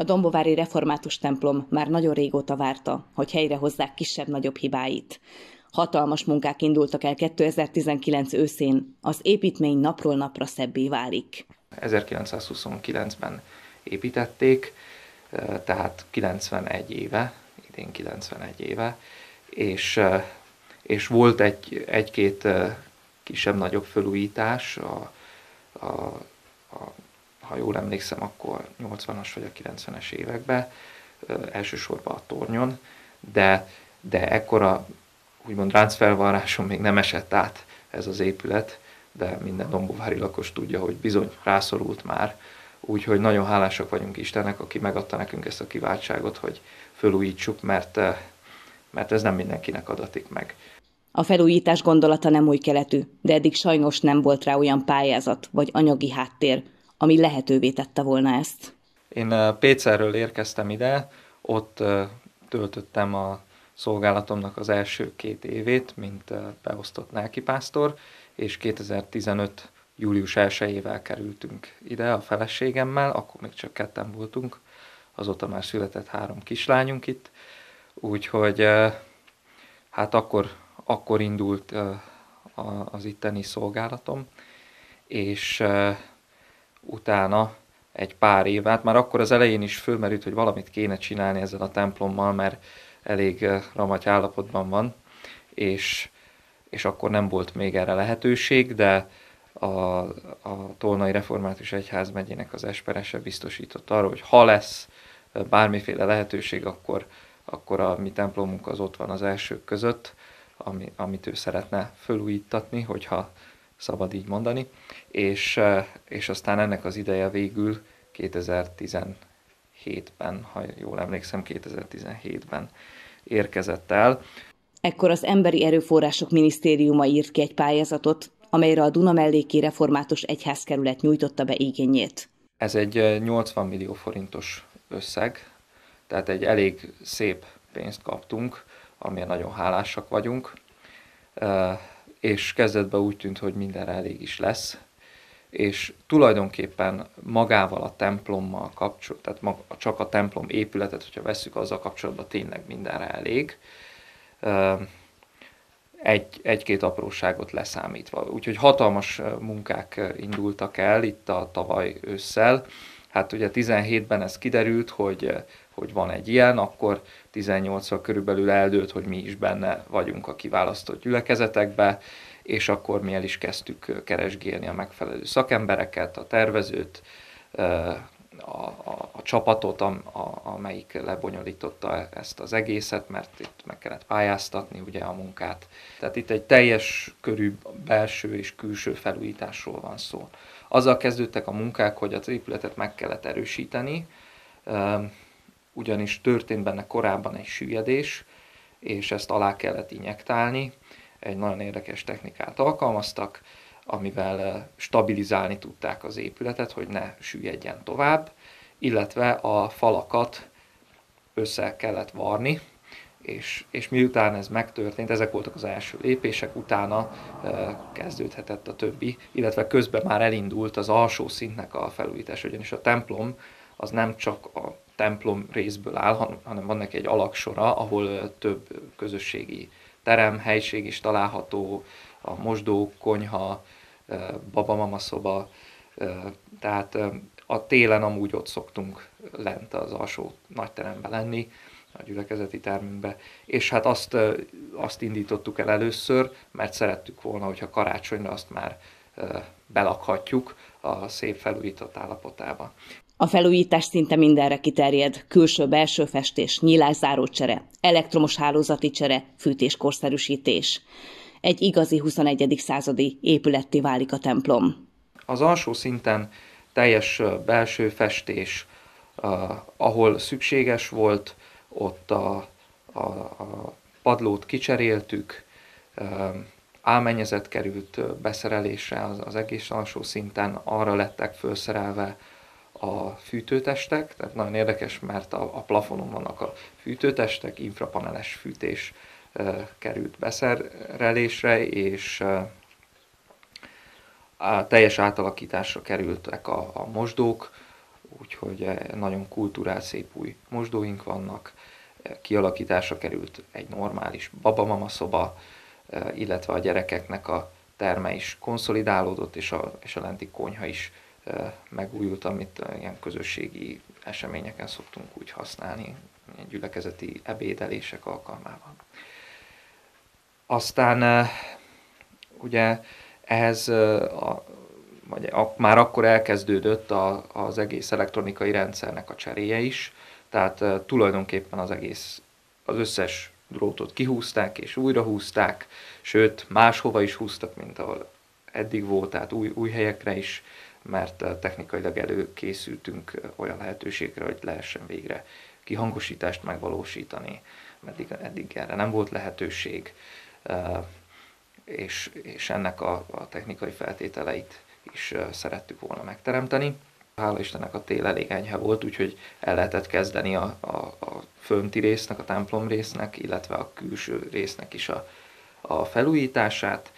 A Dombovári Református templom már nagyon régóta várta, hogy helyrehozzák kisebb-nagyobb hibáit. Hatalmas munkák indultak el 2019 őszén, az építmény napról napra szebbé válik. 1929-ben építették, tehát 91 éve, idén 91 éve, és, és volt egy, egy-két kisebb-nagyobb felújítás, a, a, a, ha jól emlékszem, akkor 80-as vagy a 90-es években, elsősorban a tornyon, de, de ekkora úgymond ráncfelvarráson még nem esett át ez az épület, de minden dombovári lakos tudja, hogy bizony rászorult már, úgyhogy nagyon hálásak vagyunk Istennek, aki megadta nekünk ezt a kiváltságot, hogy fölújítsuk, mert, mert ez nem mindenkinek adatik meg. A felújítás gondolata nem új keletű, de eddig sajnos nem volt rá olyan pályázat vagy anyagi háttér, ami lehetővé tette volna ezt. Én Pécerről érkeztem ide, ott töltöttem a szolgálatomnak az első két évét, mint beosztott lelkipásztor, és 2015 július 1-ével kerültünk ide a feleségemmel, akkor még csak ketten voltunk, azóta már született három kislányunk itt, úgyhogy hát akkor, akkor indult az itteni szolgálatom, és utána egy pár évet, már akkor az elején is fölmerült, hogy valamit kéne csinálni ezzel a templommal, mert elég ramaty állapotban van, és, és akkor nem volt még erre lehetőség, de a, a Tolnai Református Egyház megyének az esperese biztosított arra, hogy ha lesz bármiféle lehetőség, akkor, akkor a mi templomunk az ott van az elsők között, ami, amit ő szeretne fölújítatni, hogyha szabad így mondani, és, és aztán ennek az ideje végül 2017-ben, ha jól emlékszem, 2017-ben érkezett el. Ekkor az Emberi Erőforrások Minisztériuma írt ki egy pályázatot, amelyre a Duna melléki református egyházkerület nyújtotta be igényét. Ez egy 80 millió forintos összeg, tehát egy elég szép pénzt kaptunk, amilyen nagyon hálásak vagyunk, és kezdetben úgy tűnt, hogy mindenre elég is lesz, és tulajdonképpen magával a templommal kapcsolatban, tehát maga, csak a templom épületet, hogyha vesszük azzal kapcsolatban, tényleg mindenre elég. Egy, egy-két apróságot leszámítva. Úgyhogy hatalmas munkák indultak el itt a tavaly ősszel. Hát ugye 17-ben ez kiderült, hogy, hogy van egy ilyen, akkor 18-szor körülbelül eldőlt, hogy mi is benne vagyunk a kiválasztott gyülekezetekbe, és akkor mi el is kezdtük keresgélni a megfelelő szakembereket, a tervezőt, a, a, a csapatot, a, a, amelyik lebonyolította ezt az egészet, mert itt meg kellett pályáztatni ugye a munkát. Tehát itt egy teljes körű belső és külső felújításról van szó. Azzal kezdődtek a munkák, hogy az épületet meg kellett erősíteni, ugyanis történt benne korábban egy süllyedés, és ezt alá kellett injektálni, egy nagyon érdekes technikát alkalmaztak, amivel eh, stabilizálni tudták az épületet, hogy ne süllyedjen tovább, illetve a falakat össze kellett varni, és, és miután ez megtörtént, ezek voltak az első lépések, utána kezdődhetett a többi, illetve közben már elindult az alsó szintnek a felújítás, ugyanis a templom az nem csak a templom részből áll, hanem van neki egy alaksora, ahol több közösségi terem, helység is található, a mosdó, konyha, babamama szoba, tehát a télen amúgy ott szoktunk lent az alsó nagy teremben lenni, a gyülekezeti termünkbe, és hát azt, azt indítottuk el először, mert szerettük volna, hogyha karácsonyra azt már belakhatjuk a szép felújított állapotába. A felújítás szinte mindenre kiterjed, külső-belső festés, nyílászárócsere, elektromos hálózati csere, fűtéskorszerűsítés. Egy igazi 21. századi épületté válik a templom. Az alsó szinten teljes belső festés, ahol szükséges volt, ott a, a, a padlót kicseréltük, álmennyezet került beszerelésre az, az egész alsó szinten, arra lettek felszerelve a fűtőtestek, tehát nagyon érdekes, mert a, a plafonon vannak a fűtőtestek, infrapaneles fűtés került beszerelésre, és a teljes átalakításra kerültek a, a mosdók, úgyhogy nagyon kultúrál szép új mosdóink vannak, kialakításra került egy normális babamama szoba, illetve a gyerekeknek a terme is konszolidálódott, és a, és a lenti konyha is megújult, amit ilyen közösségi eseményeken szoktunk úgy használni, gyülekezeti ebédelések alkalmával. Aztán ugye ehhez a, vagy a, már akkor elkezdődött a, az egész elektronikai rendszernek a cseréje is, tehát tulajdonképpen az egész, az összes drótot kihúzták és újra húzták, sőt máshova is húztak, mint ahol eddig volt, tehát új, új helyekre is, mert technikailag előkészültünk olyan lehetőségre, hogy lehessen végre kihangosítást megvalósítani, eddig, eddig erre nem volt lehetőség, és, és ennek a, a technikai feltételeit is szerettük volna megteremteni. Hála Istennek a tél elég enyhe volt, úgyhogy el lehetett kezdeni a, a, a fönti résznek, a templom résznek, illetve a külső résznek is a, a felújítását.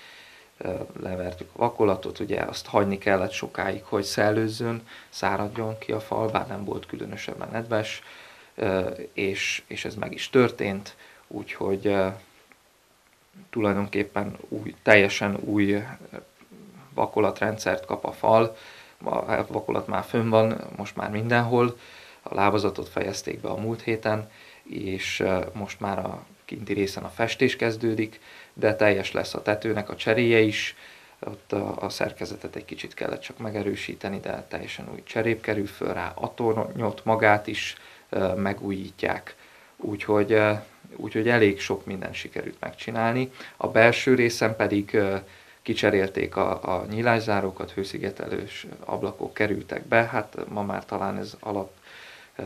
Levertük a vakolatot, ugye azt hagyni kellett sokáig, hogy szellőzzön, száradjon ki a fal, bár nem volt különösebben nedves, és, és ez meg is történt, úgyhogy tulajdonképpen új, teljesen új vakolatrendszert kap a fal, a vakolat már fönn van, most már mindenhol, a lábazatot fejezték be a múlt héten, és most már a kinti részen a festés kezdődik, de teljes lesz a tetőnek a cseréje is, ott a, a szerkezetet egy kicsit kellett csak megerősíteni, de teljesen új cserép kerül föl rá, a tornyot magát is megújítják, úgyhogy, úgyhogy elég sok minden sikerült megcsinálni. A belső részen pedig kicserélték a, a nyilászárókat, hőszigetelős ablakok kerültek be, hát ma már talán ez alap,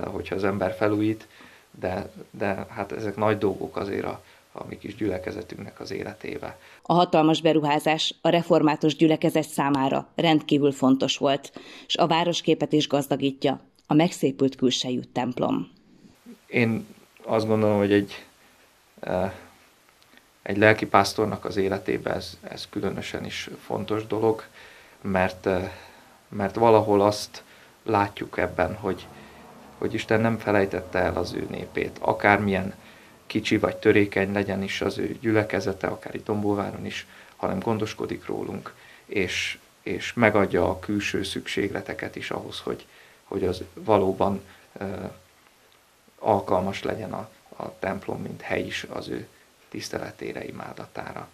hogyha az ember felújít, de, de hát ezek nagy dolgok azért a, a mi kis gyülekezetünknek az életébe. A hatalmas beruházás a református gyülekezet számára rendkívül fontos volt, és a városképet is gazdagítja a megszépült külsejű templom. Én azt gondolom, hogy egy, eh, egy lelkipásztornak az életében ez, ez különösen is fontos dolog, mert, eh, mert valahol azt látjuk ebben, hogy, hogy Isten nem felejtette el az ő népét, akármilyen kicsi vagy törékeny legyen is az ő gyülekezete, akár itt Dombóváron is, hanem gondoskodik rólunk, és, és megadja a külső szükségleteket is ahhoz, hogy, hogy az valóban alkalmas legyen a, a templom, mint hely is az ő tiszteletére, imádatára.